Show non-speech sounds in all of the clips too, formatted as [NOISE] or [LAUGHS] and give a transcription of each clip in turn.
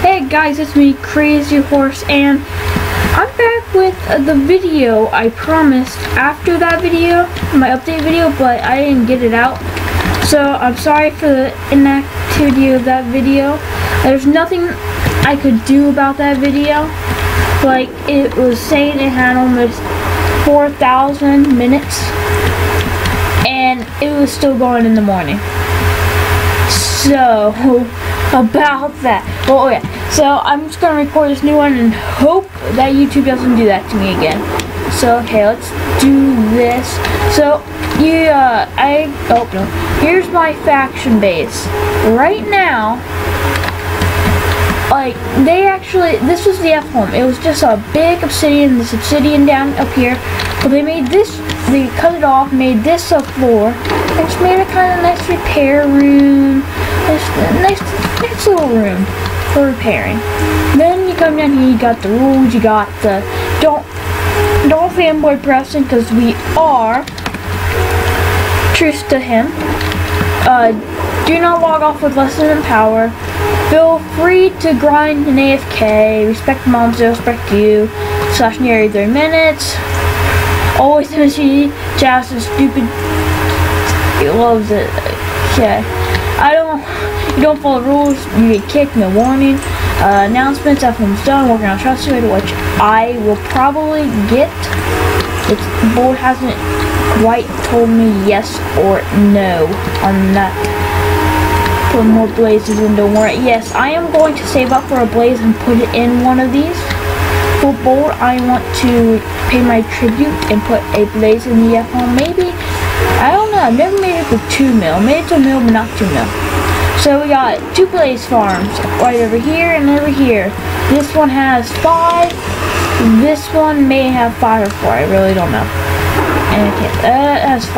Hey guys, it's me, Crazy Horse, and I'm back with the video I promised after that video, my update video, but I didn't get it out. So I'm sorry for the inactivity of that video. There's nothing I could do about that video. Like, it was saying it had almost 4,000 minutes, and it was still going in the morning. So, about that. Well, okay. So, I'm just to record this new one and hope that YouTube doesn't do that to me again. So, okay, let's do this. So, you, uh, I, oh, no. Here's my faction base. Right now, like, they actually, this was the F home. It was just a big obsidian, this obsidian down up here. But they made this, they cut it off, made this a floor, and just made a kind of nice repair room. Nice, nice little room for repairing. Then you come down here, you got the rules, you got the, don't, don't fanboy Preston, because we are, truth to him, uh, do not log off with less than power. Feel free to grind an AFK. Respect moms, respect you. Slash nearly 30 minutes. Always [LAUGHS] MSG, Jazz is stupid. He loves it. Okay. I don't, you don't follow rules, you get kicked, no warning. Uh, announcements, everyone's done, working on Trusted, which I will probably get. It's, the board hasn't quite told me yes or no on that for more blazes and don't worry. Yes, I am going to save up for a blaze and put it in one of these. For board, I want to pay my tribute and put a blaze in the F1. Maybe, know, I've never made it to 2 mil. Made it to mil, but not 2 mil. So we got two blaze farms, right over here and over here. This one has 5. This one may have 5 or 4, I really don't know. And okay, that uh, has 5.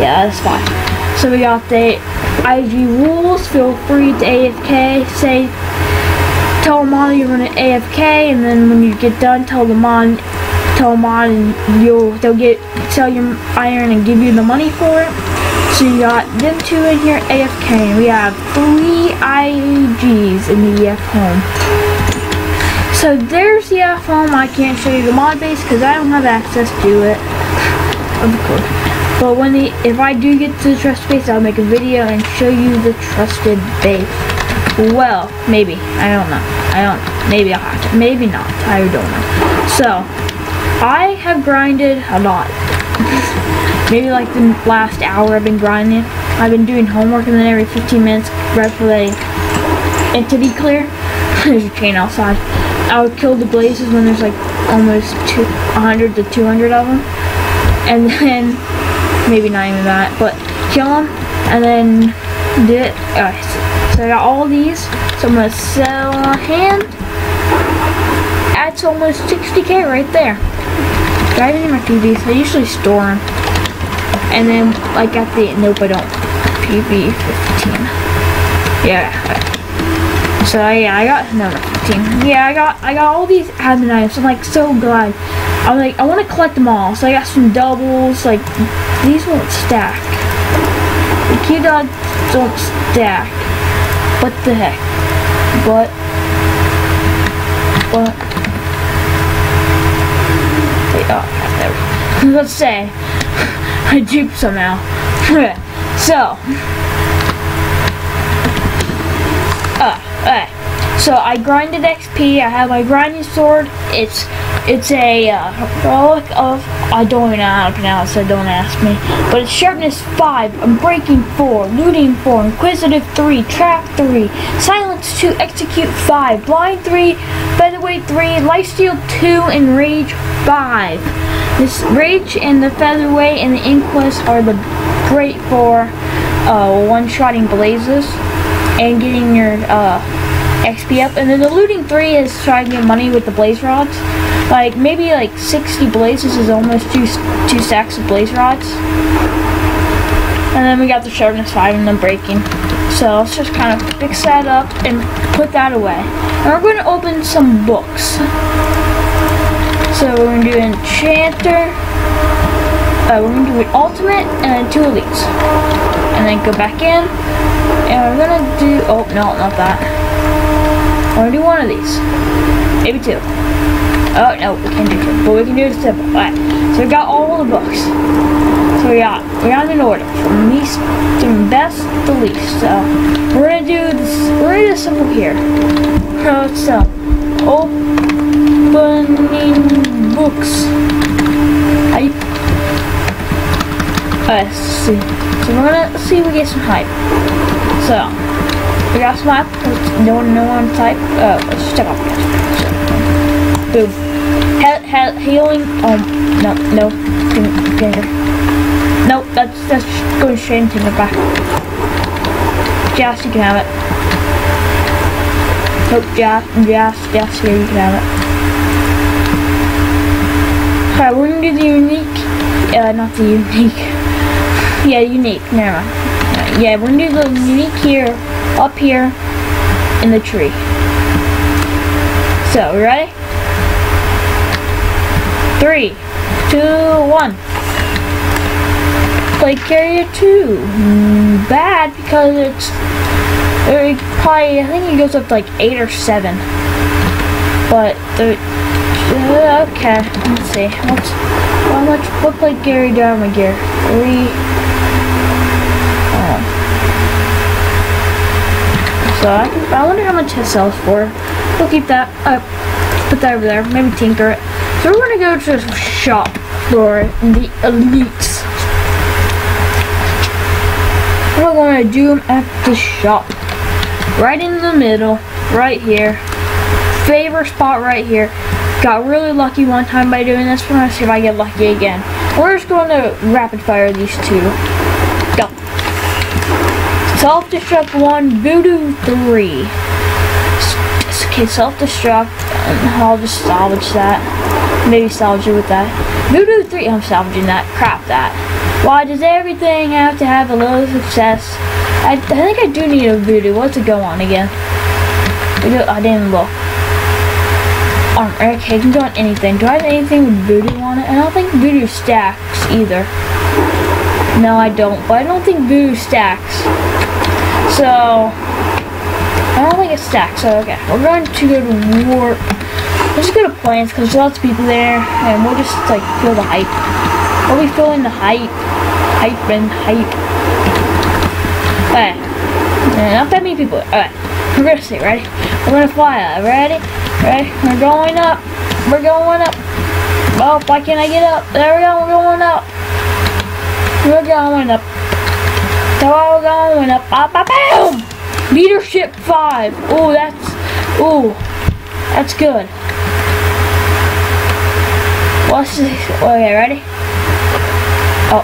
Yeah, that's 5. So we got the IG rules, feel free to AFK, say, tell a mod you're gonna AFK, and then when you get done, tell the mod, tell a mod, and you'll, they'll get, sell your iron and give you the money for it. So you got them two in here, AFK, we have three IGs in the EF home. So there's the EF home, I can't show you the mod base because I don't have access to it, of course. But when the if I do get to the trust base, I'll make a video and show you the trusted base. Well, maybe. I don't know. I don't maybe I'll have to. Maybe not. I don't know. So I have grinded a lot. maybe like the last hour I've been grinding. I've been doing homework and then every 15 minutes right for the be clear. [LAUGHS] there's a chain outside. I would kill the blazes when there's like almost two, 100 to 200 of them. And then [LAUGHS] maybe not even that, but kill them, and then do it. So I got all these, so I'm gonna sell a hand. That's almost 60k right there. Got it in my PBs, I usually store them. And then, like at the, nope I don't, PB 15. Yeah. So yeah, I got, no, no, 15. Yeah, I got, I got all these admin items, I'm like so glad. I'm like, I want to collect them all. So I got some doubles, like these won't stack. The key dogs don't stack. What the heck? But, but, oh, there. Let's say, I duped somehow. so, uh, uh, so I grinded XP. I have my grinding sword. It's it's a uh, relic of, I don't even know how to pronounce it, don't ask me. But it's sharpness 5, unbreaking 4, looting 4, inquisitive 3, trap 3, silence 2, execute 5, blind 3, featherweight 3, lifesteal 2, and rage 5. This rage and the featherweight and the inquest are the great for uh, one-shotting blazes and getting your uh, XP up. And then the looting 3 is trying to get money with the blaze rods. Like, maybe like 60 blazes is almost two, two stacks of blaze rods. And then we got the sharpness 5 and the breaking. So let's just kind of fix that up and put that away. And we're going to open some books. So we're going to do Enchanter. Uh, we're going to do an Ultimate and then two Elites. And then go back in. And we're going to do, oh no, not that. We're going to do one of these. Maybe two. Oh, no, we can't do two. But we can do the simple. Alright. So we got all the books. We got, we got in order. From least to best to least. So we're gonna do this, we're gonna do simple here. So, opening books. I, let's see. So we're gonna see if we get some hype. So, we got some hype. No one, no one type. Uh, let's check off. Boom. He he healing. Um, no, no. Finger. Nope, that's that's going straight into the back. Just you can have it. Nope, just, just, just here you can have it. Alright, we're gonna do the unique. Uh, not the unique. [LAUGHS] yeah, unique. Never mind. Yeah, we're gonna do the unique here, up here, in the tree. So, ready? Three, two, one. Plague Carrier two. Mm, bad because it's it probably I think it goes up to like eight or seven. But the uh, okay, let's see. What's how much what play Gary my gear? Three oh. So I, can, I wonder how much it sells for. We'll keep that up. Put that over there. Maybe tinker it. So we're gonna go to shop for the elites. We're gonna do them at the shop. Right in the middle, right here. Favorite spot right here. Got really lucky one time by doing this. We're gonna see if I get lucky again. We're just going to rapid fire these two. Go. Self-destruct one, voodoo three. Okay, self-destruct. I'll just salvage that. Maybe salvage it with that. Voodoo 3, I'm salvaging that. Crap that. Why does everything have to have a little success? I, I think I do need a voodoo. What's it go on again? I didn't look. Um, okay, I can go on anything. Do I have anything with voodoo on it? I don't think voodoo stacks either. No, I don't. But I don't think voodoo stacks. So, I don't think it stacks. So, okay. We're going to go to war. Let's go to plains because there's lots of people there. And we'll just, like, feel the hype. We'll be feeling the hype. Hype and hype. Alright. Not that many people. Alright. We're gonna see, ready? We're gonna fly out. Ready? Ready? We're going up. We're going up. Oh, why can't I get up? There we go. We're going up. We're going up. So we're going up. Up, up, boom! Leadership 5. Oh, that's... Oh, that's good. What's this? Okay, ready? Oh.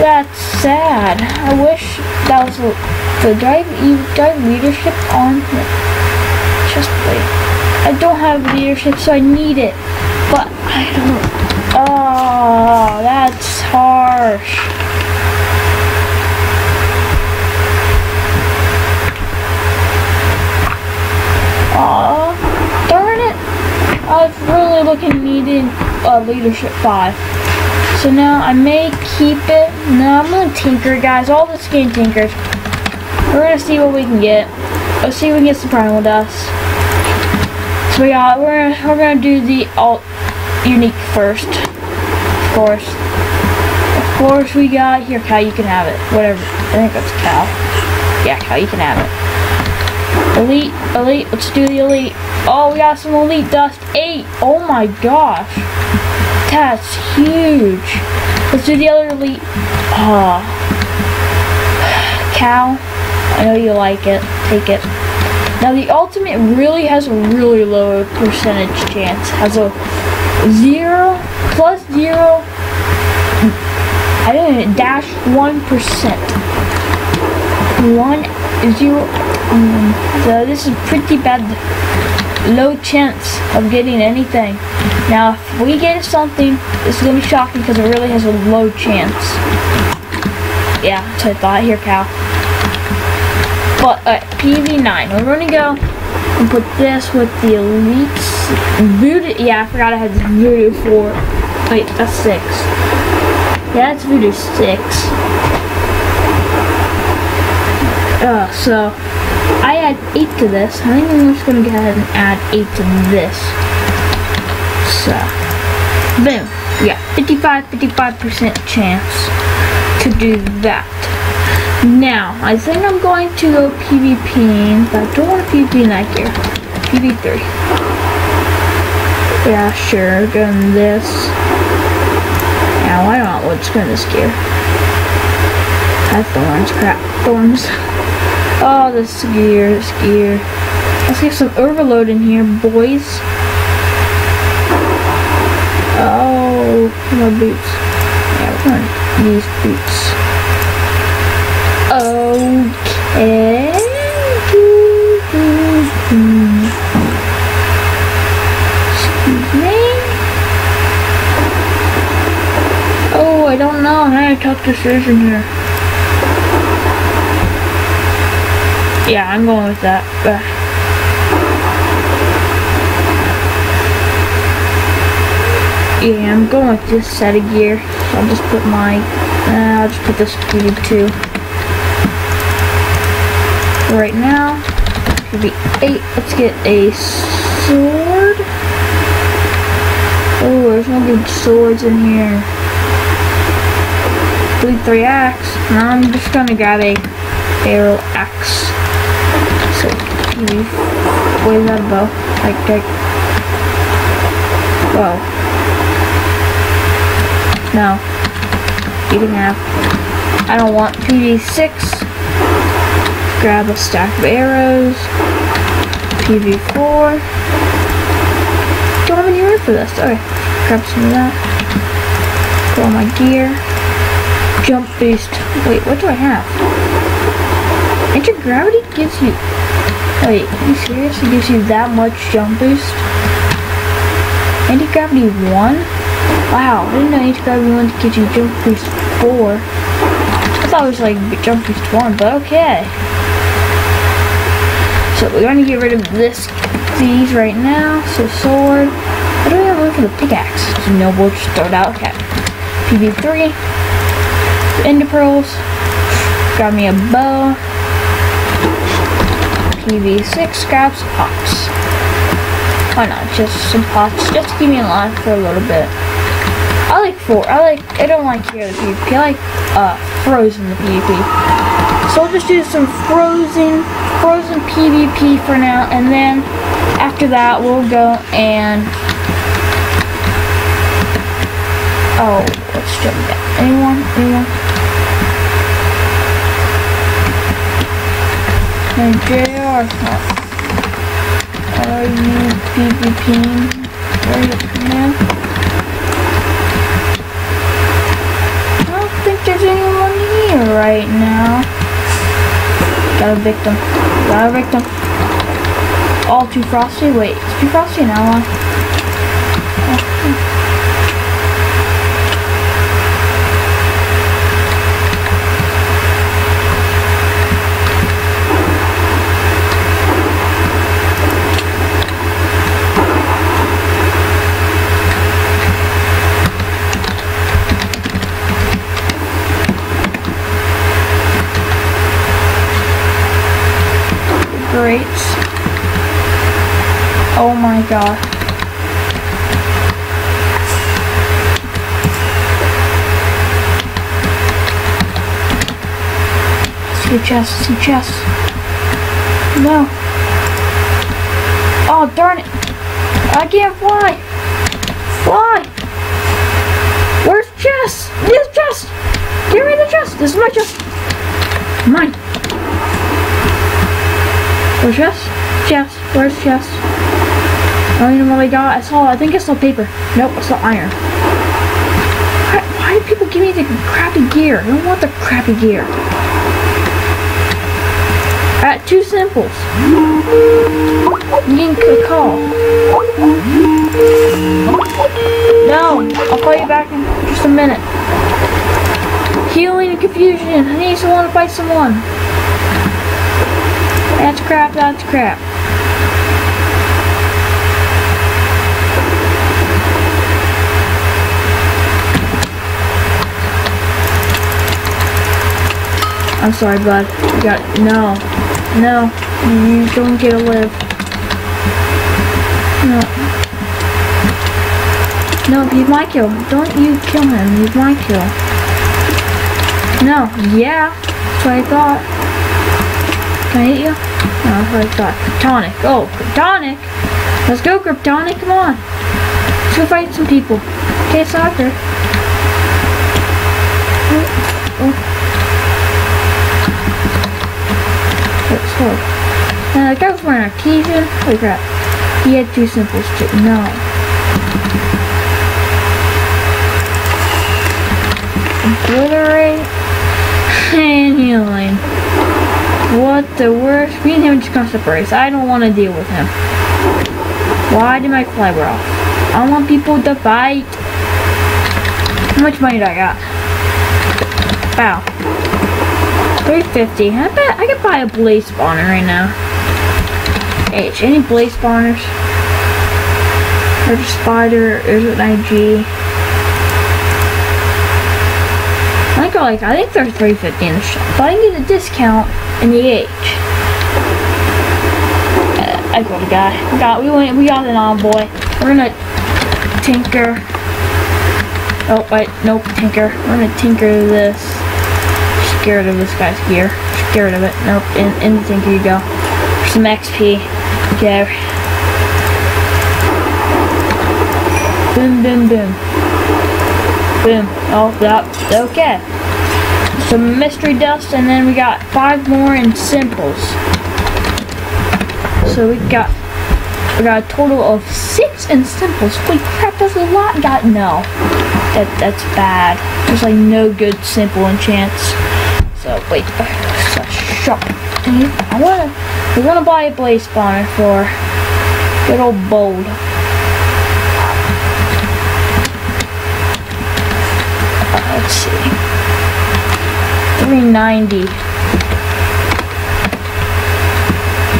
That's sad. I wish that was the drive you drive leadership on just wait. I don't have leadership, so I need it. But I don't. Oh, that's harsh. Oh, darn it. I was really looking needed leadership 5. So now I may keep it. No, I'm gonna tinker, guys. All the skin tinkers. We're gonna see what we can get. Let's see if we can get some primal dust. So we. We're we're gonna do the alt unique first, of course. Of course, we got here. Cal, you can have it. Whatever. I think that's Cal. Yeah, Cal, you can have it. Elite, elite. Let's do the elite. Oh, we got some elite dust. Eight. Oh my gosh. That's huge. Let's do the other elite. Ah. Cow. I know you like it. Take it. Now the ultimate really has a really low percentage chance. Has a zero plus zero. I know. Dash one percent. One zero. Um, so this is pretty bad. Low chance of getting anything. Now, if we get something, this is gonna be shocking because it really has a low chance. Yeah, that's what I thought. Here, cow. But uh, PV9, we're gonna go and put this with the elites. Voodoo. Yeah, I forgot I had Voodoo four. Wait, that's six. Yeah, that's Voodoo six. So I add 8 to this. I think I'm just going to go ahead and add 8 to this. So, boom. Yeah, 55, 55% chance to do that. Now, I think I'm going to go PvP, but I don't want to PvP in that gear. PvP 3. Yeah, sure, doing this. Now, why not? Let's go in this gear. I thorns, crap, thorns. [LAUGHS] Oh, this gear, this gear. Let's get some overload in here, boys. Oh, my boots. Yeah, we're going these boots. Okay. Excuse me. Oh, I don't know how to talk to Surgeon here. Yeah, I'm going with that. But yeah, I'm going with this set of gear. I'll just put my, uh, I'll just put this gear too. Right now, should be eight. Let's get a sword. Oh, there's no good swords in here. Bleed three axe. Now I'm just gonna grab a barrel axe. Is that bow? Like, like, whoa. No. Can have, I don't want PV6. Grab a stack of arrows. PV4. Don't have any room for this. Okay, grab some of that. Put on my gear. Jump boost. Wait, what do I have? Anti-gravity gives you... Wait, are you serious? It gives you that much jump boost? Anti-gravity 1? Wow, I didn't know anti-gravity 1 gives you jump boost 4. I thought it was like jump boost 1, but okay. So we're going to get rid of this, these right now. So sword. I don't even look for the pickaxe. So noble, just throw it out. Okay. PV3. Ender pearls. Got me a bow. PV6 scraps pots. Why not? Just some pots, just to keep me alive for a little bit. I like four. I like. I don't like here PvP. I like uh frozen the PvP. So I'll just do some frozen, frozen PvP for now, and then after that we'll go and oh, let's jump down. Anyone? Anyone? And JR, are you PvPing right now? I don't think there's anyone here right now. Got a victim. Got a victim. All too frosty. Wait, is too frosty now? ally? Oh. Great. Oh my god. See chest, see chest. No. Oh darn it. I can't fly. Fly. Where's chest? This chest. Give me the chest. This is my chest. Mine. Where's chest? Chest. Where's chest? I don't even know what I got. I saw, I think I saw paper. Nope, I saw iron. Why, why do people give me the crappy gear? I don't want the crappy gear. At two simples. You can call. No, I'll call you back in just a minute. Healing and confusion. I need someone to fight someone. That's crap, that's crap. I'm sorry, bud. You got no. No, you don't get to live. No. No, he's my kill. Don't you kill him. He's my kill. No, yeah. That's what I thought. Can I hit you? No, that's what I thought. Kryptonic. Oh, Kryptonic. Let's go, Kryptonic. Come on. Let's go fight some people. Okay, soccer. Oh, oh. Go. Now, that was wearing Artesian. Holy crap. He had two simples too. No. Obliterate. [LAUGHS] And healing. What the worst? Me and him just gonna separate. I don't want to deal with him. Why did my clever off? I want people to fight. How much money do I got? Wow. 350. I bet I could buy a blaze spawner right now. H. Any blaze spawners? Or a spider? Is it an IG? I think like I think they're 350 in the shop. But I can get a discount in the H. Uh, I got a guy. We got we went we got an envoy. We're gonna tinker. Oh wait, nope, tinker. We're gonna tinker this. Scared of this guy's gear. Scared of it. Nope, in, in the tinker you go. For some XP. Okay. Boom, boom, boom. Boom. Oh, that, okay. Some mystery dust, and then we got five more in simples. So we got we got a total of six in simples. Holy crap, that's a lot. Got no. That that's bad. There's like no good simple enchants. So wait, so shop. I wanna we're gonna buy a blaze spawner for good old bold. Uh, let's see. 390.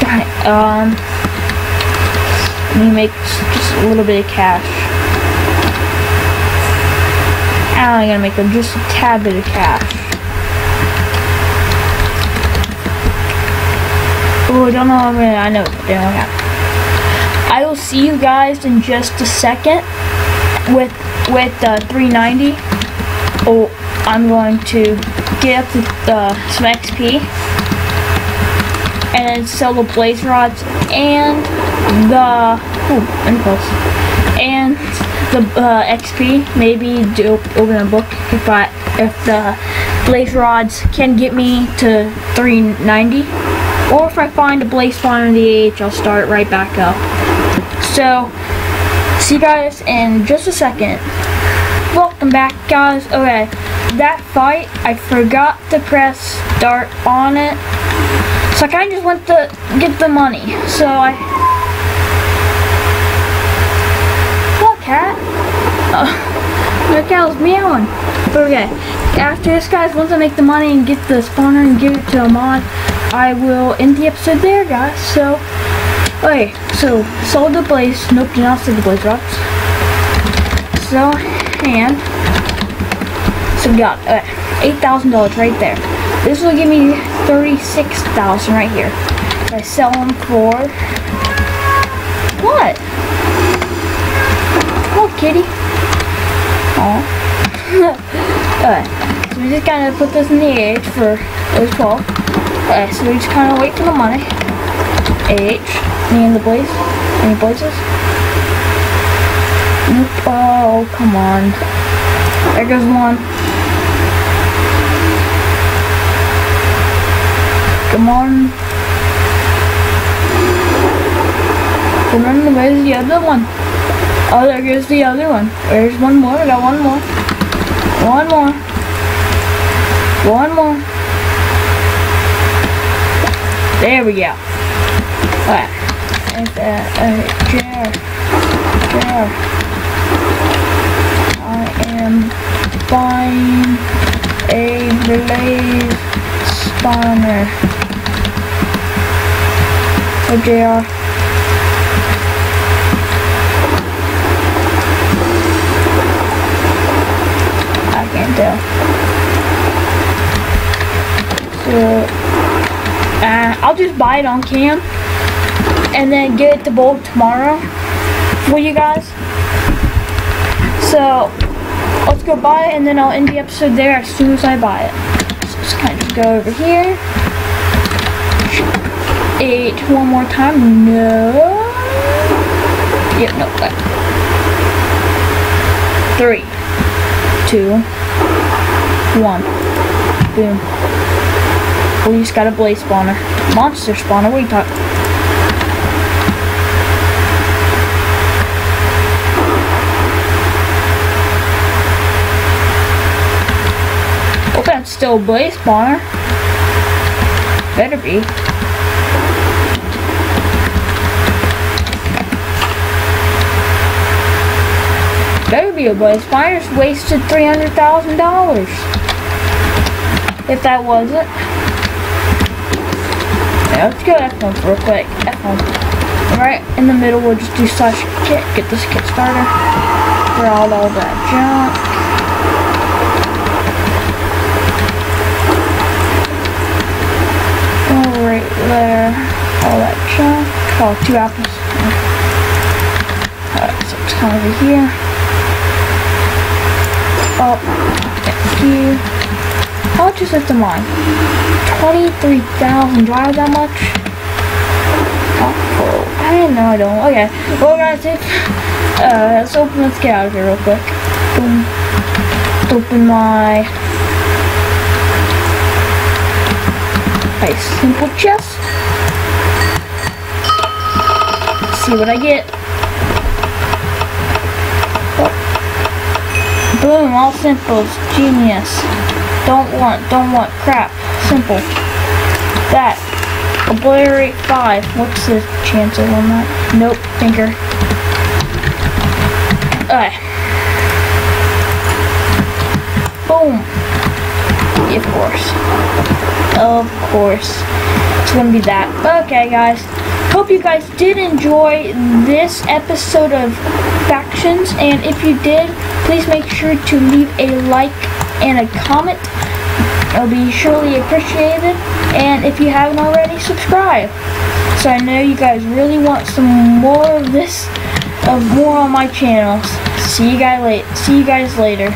Got it. Um let me make just a little bit of cash. I'm gonna make just a tad bit of cash. I don't know how many. I know. Okay. I will see you guys in just a second with with uh, 390. Oh, I'm going to get up uh, some XP and sell the blaze rods and the oh, impulse and the uh, XP. Maybe do open a book if I if the blaze rods can get me to 390. Or if I find a blaze spawner in the AH, I'll start right back up. So, see you guys in just a second. Welcome back, guys. Okay, that fight, I forgot to press start on it. So I kind of just went to get the money. So I... What, cat? Oh, my cow's meowing. Okay, after this, guys, once I make the money and get the spawner and give it to a mod, I will end the episode there, guys. So, okay, so sold the blaze. Nope, did not sell the blaze rocks. So, and so we got uh, eight thousand dollars right there. This will give me thirty-six thousand right here. If I sell them for what? Oh, kitty. Oh. [LAUGHS] Alright, so we just gotta put this in the age for those 12. Okay, so we just kind of wait for the money. H, me and the boys. Any blazes? Nope. Oh, come on. There goes one. Come on. Come on, where's the other one? Oh, there goes the other one. There's one more. I got one more. One more. One more. There we go. Alright. And, uh, uh, chair. Chair. I am buying a blaze spawner. For JR. I can't tell. So Uh, I'll just buy it on cam and then get it to Bold tomorrow for you guys. So let's go buy it and then I'll end the episode there as soon as I buy it. So let's kind of go over here. Eight one more time. No. Yep, no. Three, two, one. Boom. We just got a blaze spawner. Monster spawner, what are you talking? Hope that's still a blaze spawner. Better be. Better be a blaze spawner. Just wasted $300,000. If that wasn't. Let's go F1 real quick. F1. Right in the middle, we'll just do slash kit. Get this kit starter. Throw out all that junk. Oh, right there. All that junk. Oh, two apples. Alright, so it's kind of over here. Oh, thank you. How much is it them mine? 23,000. Do I have that much? Oh, I know I don't. Okay. Well, guys, if, uh, let's open, let's get out of here real quick. Boom. Let's open my nice simple chest. see what I get. Oh. Boom, all simples. Genius. Don't want, don't want. Crap. Simple. That. Obliterate 5. What's the chances on that? Nope. Thinker. Alright. Boom. Of course. Of course. It's gonna be that. Okay, guys. Hope you guys did enjoy this episode of Factions. And if you did, please make sure to leave a like and a comment. It'll be surely appreciated. And if you haven't already, subscribe. So I know you guys really want some more of this, of more on my channels. See you guys late. See you guys later.